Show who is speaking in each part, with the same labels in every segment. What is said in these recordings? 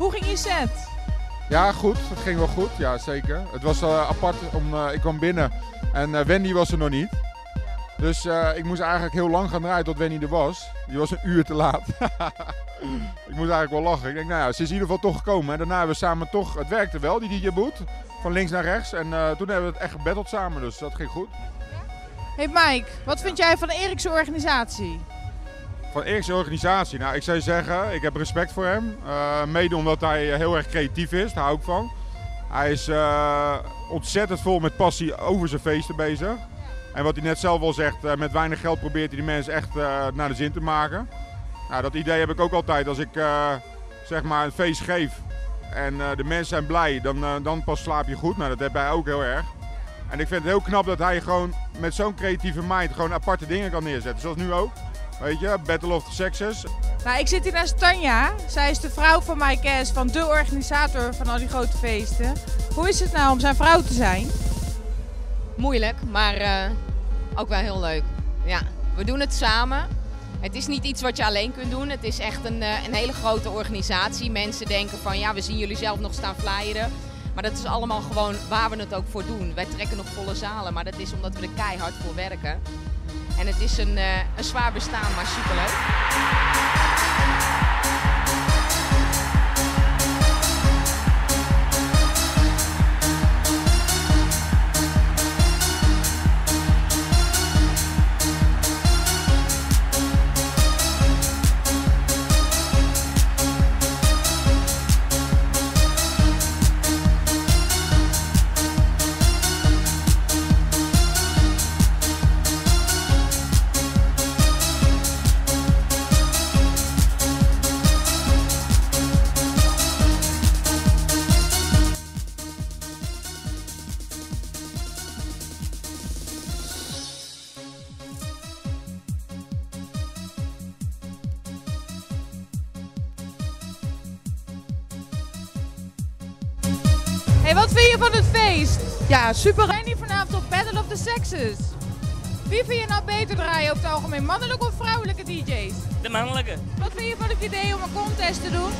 Speaker 1: Hoe ging je set?
Speaker 2: Ja, goed. Het ging wel goed. Ja, zeker. Het was uh, apart. Om, uh, ik kwam binnen en uh, Wendy was er nog niet. Dus ik moest eigenlijk heel lang gaan draaien tot Wendy er was. Die was een uur te laat. ik moest eigenlijk wel lachen. Ik denk, nou ja, ze is in ieder geval toch gekomen. En daarna hebben we samen toch... Het werkte wel, die DJ Boot. Van links naar rechts. En toen hebben we het echt gebatteld samen. Dus dat ging goed.
Speaker 1: Hey Mike, wat vind jij van de Erikse organisatie?
Speaker 2: Van Erikse organisatie? Nou, ik zou zeggen, ik heb respect voor hem. Uh, mede omdat hij heel erg creatief is, daar hou ik van. Hij is uh, ontzettend vol met passie over zijn feesten bezig. En wat hij net zelf al zegt, met weinig geld probeert hij die mensen echt naar de zin te maken. Nou, dat idee heb ik ook altijd als ik zeg maar een feest geef en de mensen zijn blij, dan, dan pas slaap je goed. Nou, dat heb hij ook heel erg. En ik vind het heel knap dat hij gewoon met zo'n creatieve mind gewoon aparte dingen kan neerzetten. Zoals nu ook. Weet je, Battle of the Sexes.
Speaker 1: Nou, ik zit hier naast Tanja. Zij is de vrouw van Mike Cass, van de organisator van al die grote feesten. Hoe is het nou om zijn vrouw te zijn?
Speaker 3: Moeilijk, maar uh, ook wel heel leuk. Ja, we doen het samen. Het is niet iets wat je alleen kunt doen. Het is echt een, uh, een hele grote organisatie. Mensen denken van ja, we zien jullie zelf nog staan flyeren. Maar dat is allemaal gewoon waar we het ook voor doen. Wij trekken nog volle zalen, maar dat is omdat we er keihard voor werken. En het is een, uh, een zwaar bestaan, maar superleuk.
Speaker 1: Hey, wat vind je van het feest? Ja, super. We zijn hier vanavond op Battle of the Sexes. Wie vind je nou beter draaien op het algemeen, mannelijke of vrouwelijke DJ's?
Speaker 4: De mannelijke.
Speaker 1: Wat vind je van het idee om een contest te doen?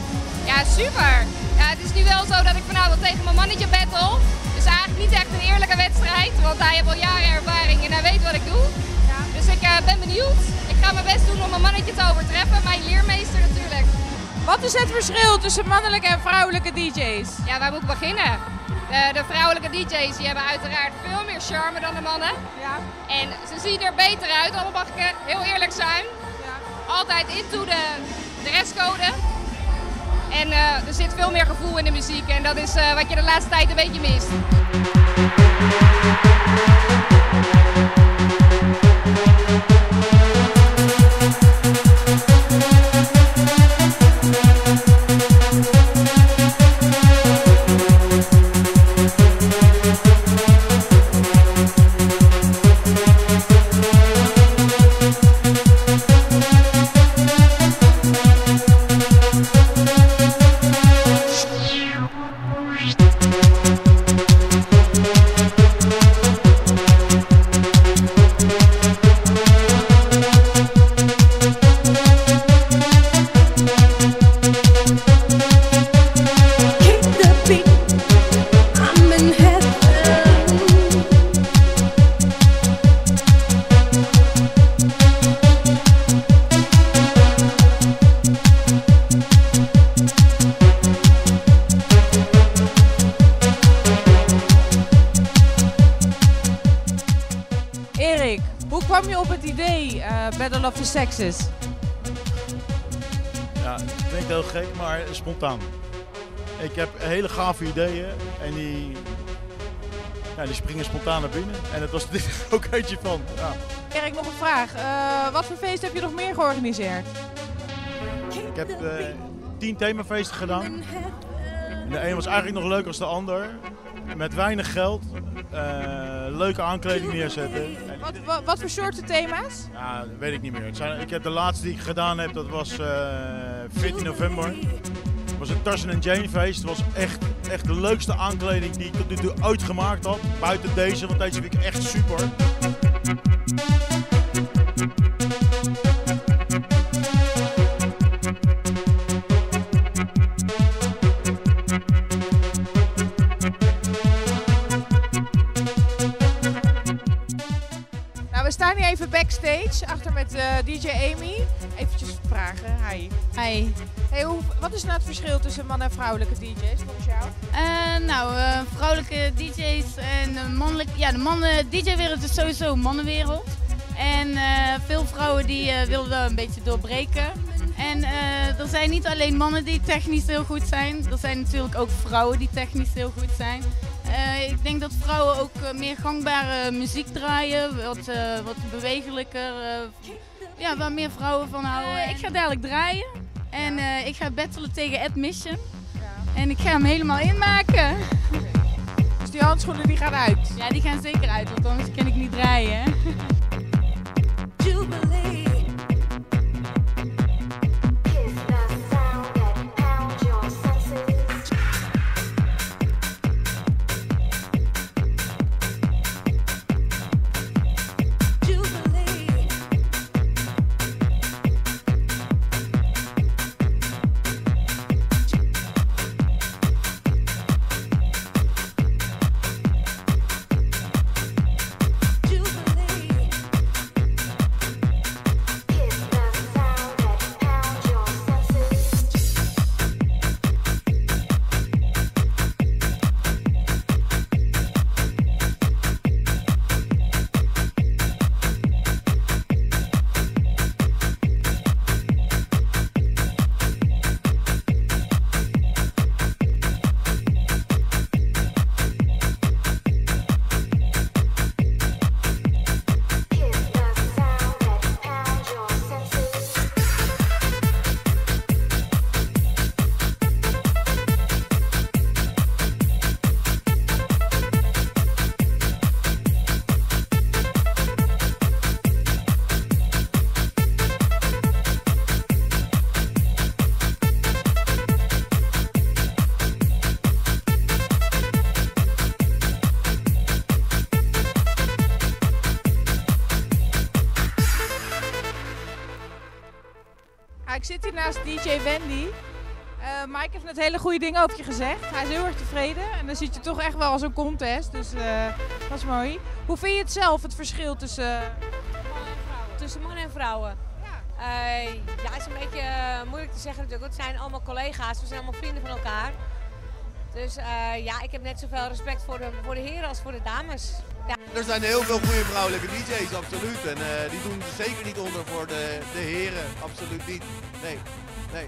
Speaker 5: Ja, super. Ja, het is nu wel zo dat ik vanavond tegen mijn mannetje battle. Dus eigenlijk niet echt een eerlijke wedstrijd, want hij heeft al jaren ervaring en hij weet wat ik doe. Ja. Dus ik uh, ben benieuwd. Ik ga mijn best doen om mijn mannetje te overtreffen, mijn leermeester natuurlijk.
Speaker 1: Wat is het verschil tussen mannelijke en vrouwelijke DJ's?
Speaker 5: Ja, waar moet ik beginnen? De, de, vrouwelijke DJ's die hebben uiteraard veel meer charme dan de mannen. Ja. En ze zien er beter uit, al mag ik heel eerlijk zijn. Ja. Altijd into de dresscode. En uh, er zit veel meer gevoel in de muziek en dat is uh, wat je de laatste tijd een beetje mist.
Speaker 1: Battle of the Sexes?
Speaker 6: Ja, het klinkt heel gek, maar spontaan. Ik heb hele gave ideeën en die, ja, die springen spontaan naar binnen. En dat was dit ook eentje van. Ja.
Speaker 1: Erik, nog een vraag. Uh, wat voor feest heb je nog meer georganiseerd?
Speaker 6: Ik heb uh, tien themafeesten gedaan. En de een was eigenlijk nog leuker als de ander. Met weinig geld, uh, leuke aankleding neerzetten.
Speaker 1: Wat, wat, voor soorten thema's?
Speaker 6: Ja, dat weet ik niet meer. Zijn, ik heb de laatste die ik gedaan heb, dat was uh, 14 november. Het was een Tarzan en Jane feest. Het was echt, echt de leukste aankleding die ik tot nu toe ooit gemaakt had. Buiten deze, want deze vind ik echt super.
Speaker 1: Even backstage, achter met eh, DJ Amy. Eventjes vragen, hi.
Speaker 4: Hi.
Speaker 1: Hey, hoe, wat is nou het verschil tussen man en vrouwelijke DJ's volgens jou?
Speaker 4: Eh, nou, eh, vrouwelijke DJ's en mannelijke. Ja, de mannen DJ-wereld is sowieso een mannenwereld. En veel vrouwen die willen wel een beetje doorbreken. En eh, er zijn niet alleen mannen die technisch heel goed zijn, er zijn natuurlijk ook vrouwen die technisch heel goed zijn. Eh, ik denk dat vrouwen ook eh, meer gangbare muziek draaien, wat, eh, wat bewegelijker. ja, waar meer vrouwen van houden. Ik ga dadelijk draaien en ik ga battelen tegen Admission. En ik ga hem helemaal inmaken.
Speaker 1: Dus die handschoenen die gaan uit.
Speaker 4: Ja, die gaan zeker uit, want anders kan ik niet draaien.
Speaker 1: Ik zit naast DJ Wendy. Eh Mike heeft net hele goede dingen over je gezegd. Hij is heel erg tevreden. En dan ziet je toch echt wel als een contest. Dus eh, dat is mooi. Hoe vind je het zelf, het verschil tussen...
Speaker 7: tussen mannen en vrouwen. Ja, ja is een beetje eh, moeilijk te zeggen natuurlijk. Het zijn allemaal collega's, we zijn allemaal vrienden van elkaar. Dus eh, ja, ik heb net zoveel respect voor de, voor de heren als voor de dames. Ja.
Speaker 8: Er zijn heel veel goede vrouwelijke DJ's, absoluut. En eh, die doen er zeker niet onder voor de, de heren, absoluut niet. Nee, nee.